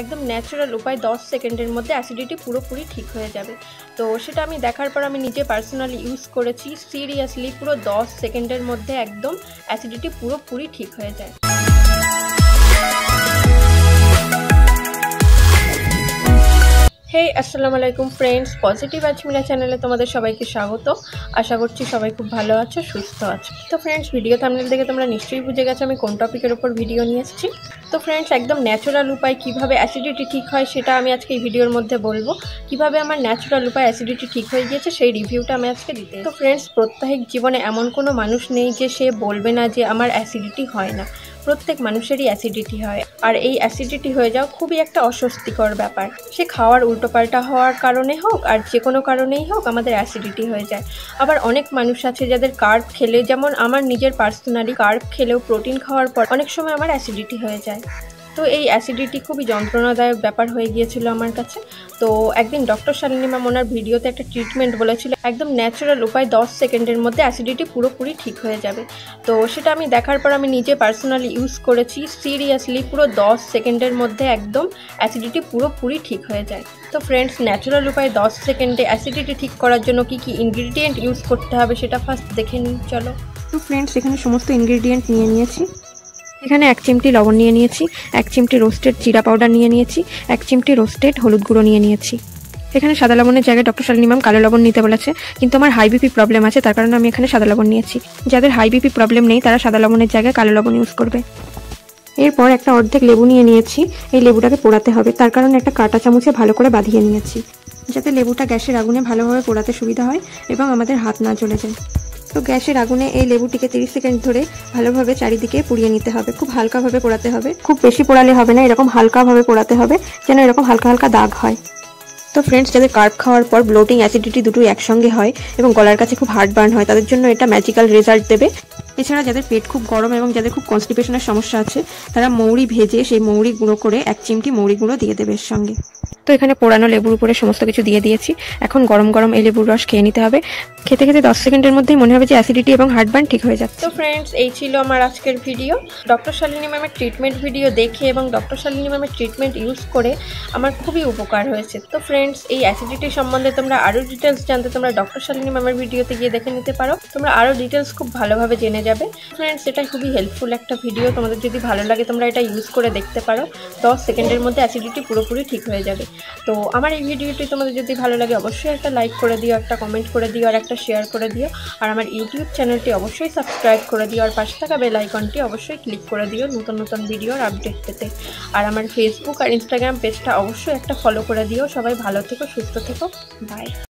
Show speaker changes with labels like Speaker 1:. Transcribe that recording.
Speaker 1: একদম ন্যাচারাল উপায় দশ সেকেন্ডের মধ্যে অ্যাসিডিটি পুরোপুরি ঠিক হয়ে যাবে। তো সেটা আমি দেখার পর আমি নিজে পার্সোনালি ইউজ করেছি। সিরিয়াসলি পুরো দশ সেকেন্ডের মধ্যে একদম অ্যাসিডিটি পুরোপুরি ঠিক হয়ে যায়। হে আসসালামু আলাইকুম ফ্রেন্ডস পজিটিভ আজমিরা চ্যানেলে তোমাদের সবাইকে স্বাগত। আশা করছি সবাই খুব ভালো আছো, সুস্থ আছো। তো ফ্রেন্ডস ভিডিও থামনেল দেখে তোমরা নিশ্চয়ই বুঝে গেছো আমি কোন টপিকের ওপর ভিডিও নিয়ে এসেছি। তো ফ্রেন্ডস একদম ন্যাচারাল উপায় কীভাবে অ্যাসিডিটি ঠিক হয় সেটা আমি আজকে এই ভিডিওর মধ্যে বলব। কীভাবে আমার ন্যাচারাল উপায় অ্যাসিডিটি ঠিক হয়ে গিয়েছে সেই রিভিউটা আমি আজকে দিতে তো ফ্রেন্ডস প্রত্যাহিক জীবনে এমন কোনো মানুষ নেই যে সে বলবে না যে আমার অ্যাসিডিটি হয় না। প্রত্যেক মানুষেরই অ্যাসিডিটি হয়। আর এই অ্যাসিডিটি হয়ে যাওয়া খুবই একটা অস্বস্তিকর ব্যাপার। সে খাওয়ার উল্টোপাল্টা হওয়ার কারণে হোক আর যে কোনো কারণেই হোক আমাদের অ্যাসিডিটি হয়ে যায়। আবার অনেক মানুষ আছে যাদের কার্ব খেলে, যেমন আমার নিজের পার্সোনালি কার্ব খেলেও প্রোটিন খাওয়ার পর অনেক সময় আমার অ্যাসিডিটি হয়ে যায়। তো এই অ্যাসিডিটি খুবই যন্ত্রণাদায়ক ব্যাপার হয়ে গিয়েছিল আমার কাছে। তো একদিন ডক্টর শালিনী ম্যাম ওনার ভিডিওতে একটা ট্রিটমেন্ট বলেছিল, একদম ন্যাচারাল উপায় দশ সেকেন্ডের মধ্যে অ্যাসিডিটি পুরোপুরি ঠিক হয়ে যাবে। তো সেটা আমি দেখার পর আমি নিজে পার্সোনালি ইউজ করেছি সিরিয়াসলি পুরো দশ সেকেন্ডের মধ্যে একদম অ্যাসিডিটি পুরোপুরি ঠিক হয়ে যায়। তো ফ্রেন্ডস ন্যাচারাল উপায় দশ সেকেন্ডে অ্যাসিডিটি ঠিক করার জন্য কি কি ইনগ্রিডিয়েন্ট ইউজ করতে হবে সেটা ফার্স্ট দেখে নিই, চলো।
Speaker 2: তো ফ্রেন্ডস এখানে সমস্ত ইনগ্রিডিয়েন্ট নিয়ে নিয়েছি। এখানে এক চিমটি লবণ নিয়ে নিয়েছি, এক চিমটি রোস্টেড জিরা পাউডার নিয়ে নিয়েছি, এক চিমটি রোস্টেড হলুদ গুঁড়ো নিয়ে নিয়েছি। এখানে সাদা লবণের জায়গায় ডক্টর শালিনী ম্যাম কালো লবণ নিতে বলেছে, কিন্তু আমার হাই বিপি প্রবলেম আছে, তার কারণে আমি এখানে সাদা লবণ নিয়েছি। যাদের হাই বিপি প্রবলেম নেই, তারা সাদা লবণের জায়গায় কালো লবণ ইউজ করবে। এরপর একটা অর্ধেক লেবু নিয়ে নিয়েছি, এই লেবুটাকে পোড়াতে হবে, তার কারণে একটা কাঁটা চামচে ভালো করে বাঁধিয়ে নিয়েছি, যাতে লেবুটা গ্যাসের আগুনে ভালোভাবে পোড়াতে সুবিধা হয় এবং আমাদের হাত না চলে যায়। তো গ্যাসের আগুনে এই লেবুটিকে তিরিশ সেকেন্ড ধরে ভালোভাবে চারিদিকে পুড়িয়ে নিতে হবে। খুব হালকাভাবে পোড়াতে হবে। খুব বেশি পোড়ালে হবে না, এরকম হালকাভাবে পোড়াতে হবে যেন এরকম হালকা হালকা দাগ হয়। তো ফ্রেন্ডস যাদের কার্ব খাওয়ার পর ব্লোটিং অ্যাসিডিটি দুটোই একসঙ্গে হয় এবং গলার কাছে খুব হার্ড বার্ন হয়, তাদের জন্য এটা ম্যাজিক্যাল রেজাল্ট দেবে। এছাড়া যাদের পেট খুব গরম এবং যাদের খুব কনস্টিপেশনের সমস্যা আছে, তারা মৌরি ভেজে সেই মৌরি গুঁড়ো করে এক চিমটি মৌরি গুঁড়ো দিয়ে দেবে এর সঙ্গে। তো এখানে পোড়ানো লেবুর উপরে সমস্ত কিছু দিয়ে দিয়েছি। এখন গরম গরম এই লেবুর রস খেয়ে নিতে হবে। খেতে খেতে দশ সেকেন্ডের মধ্যেই মনে হবে যে অ্যাসিডিটি এবং হার্টবার্ন ঠিক হয়ে যাচ্ছে।
Speaker 1: তো ফ্রেন্ডস এই ছিল আমার আজকের ভিডিও ডক্টর শালিনী ম্যামের ট্রিটমেন্ট ভিডিও দেখে এবং ডক্টর শালিনী ম্যামের ট্রিটমেন্ট ইউজ করে আমার খুবই উপকার হয়েছে। তো ফ্রেন্ডস এই অ্যাসিডিটি সম্বন্ধে তোমরা আরও ডিটেলস জানতে তোমরা ডক্টর শালিনী ম্যামের ভিডিওতে গিয়ে দেখে নিতে পারো। তোমরা আরও ডিটেলস খুব ভালোভাবে জেনে যাবে। ফ্রেন্ডস এটা খুবই হেল্পফুল একটা ভিডিও তোমাদের যদি ভালো লাগে, তোমরা এটা ইউজ করে দেখতে পারো। দশ সেকেন্ডের মধ্যে অ্যাসিডিটি পুরোপুরি ঠিক হয়ে যাবে। তো আমার এই ভিডিওটি তোমাদের যদি ভালো লাগে, অবশ্যই একটা লাইক করে দিও, একটা কমেন্ট করে দিও, আর একটা শেয়ার করে দিও। আর আমার ইউটিউব চ্যানেলটি অবশ্যই সাবস্ক্রাইব করে দিও। আর পাশে থাকা বেল আইকনটি অবশ্যই ক্লিক করে দিও নতুন নতুন ভিডিওর আপডেট পেতে। আর আমার ফেসবুক আর ইনস্টাগ্রাম পেজটা অবশ্যই একটা ফলো করে দিও। সবাই ভালো থেকো, সুস্থ থেকো। বাই